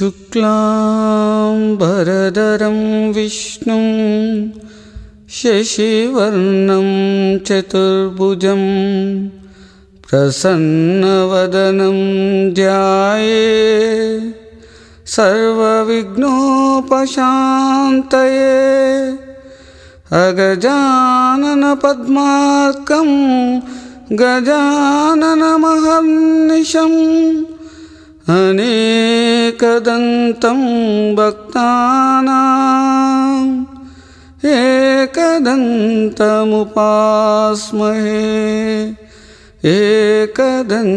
शुक्लाम्बरधरं विष्णुं शशिवर्णं चतुर्भुजं प्रसन्नवदनं ध्याये सर्वविघ्नोपशान्तये अगजाननपद्मार्कं गजाननमहर्निशम् अनेकदन्तं भक्तानाम् एकदन्तमुपास्महे एकदन्तमुपास्महे